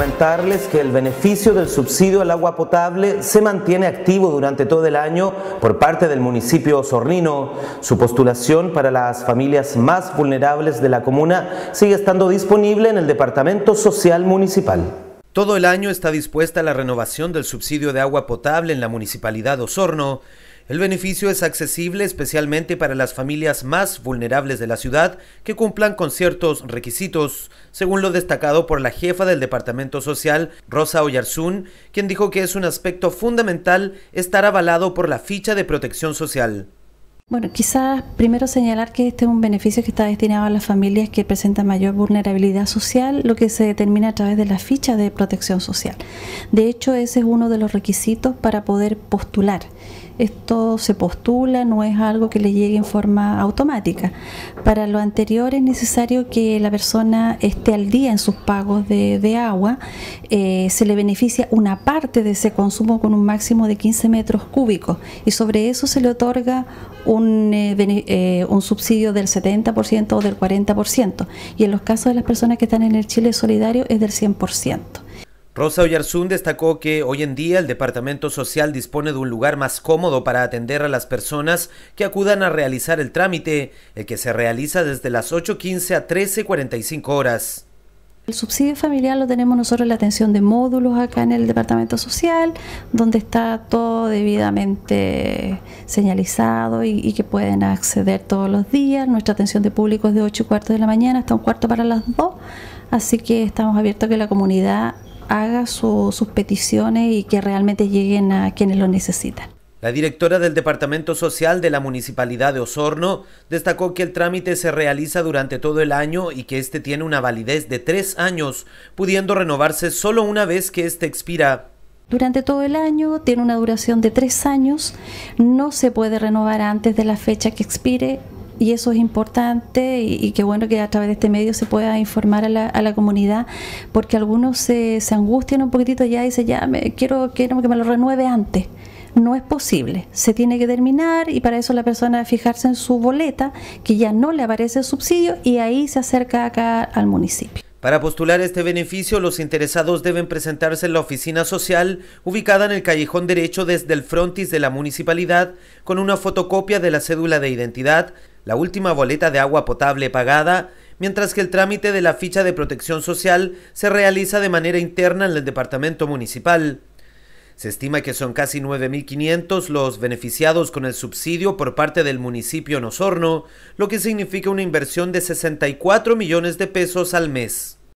Comentarles que el beneficio del subsidio al agua potable se mantiene activo durante todo el año por parte del municipio osornino. Su postulación para las familias más vulnerables de la comuna sigue estando disponible en el Departamento Social Municipal. Todo el año está dispuesta la renovación del subsidio de agua potable en la municipalidad Osorno. El beneficio es accesible especialmente para las familias más vulnerables de la ciudad que cumplan con ciertos requisitos, según lo destacado por la jefa del Departamento Social, Rosa Oyarzún, quien dijo que es un aspecto fundamental estar avalado por la ficha de protección social. Bueno, quizás primero señalar que este es un beneficio que está destinado a las familias que presentan mayor vulnerabilidad social, lo que se determina a través de la ficha de protección social. De hecho, ese es uno de los requisitos para poder postular esto se postula, no es algo que le llegue en forma automática. Para lo anterior es necesario que la persona esté al día en sus pagos de, agua, eh, se le beneficia una parte de ese consumo con un máximo de 15 metros cúbicos y sobre eso se le otorga un, eh, eh, un subsidio del 70% o del 40% y en los casos de las personas que están en el Chile Solidario es del 100%. Rosa Oyarzún destacó que hoy en día el Departamento Social dispone de un lugar más cómodo para atender a las personas que acudan a realizar el trámite, el que se realiza desde las 8.15 a 13.45 horas. El subsidio familiar lo tenemos nosotros en la atención de módulos acá en el Departamento Social, donde está todo debidamente señalizado y, que pueden acceder todos los días. Nuestra atención de público es de 8 y cuarto de la mañana hasta un cuarto para las 2, así que estamos abiertos a que la comunidad haga sus peticiones y que realmente lleguen a quienes lo necesitan. La directora del Departamento Social de la Municipalidad de Osorno destacó que el trámite se realiza durante todo el año y que este tiene una validez de tres años, pudiendo renovarse solo una vez que este expira. Durante todo el año tiene una duración de tres años, no se puede renovar antes de la fecha que expire y eso es importante y, qué bueno que a través de este medio se pueda informar a la, a la comunidad porque algunos se, se, angustian un poquitito ya y dicen ya me, quiero, quiero que me lo renueve antes no es posible, se tiene que terminar y para eso la persona fijarse en su boleta que ya no le aparece el subsidio y ahí se acerca acá al municipio. Para postular este beneficio, los interesados deben presentarse en la oficina social ubicada en el callejón derecho desde el frontis de la municipalidad con una fotocopia de la cédula de identidad, la última boleta de agua potable pagada, mientras que el trámite de la ficha de protección social se realiza de manera interna en el departamento municipal. Se estima que son casi 9.500 los beneficiados con el subsidio por parte del municipio Nosorno, lo que significa una inversión de 64 millones de pesos al mes.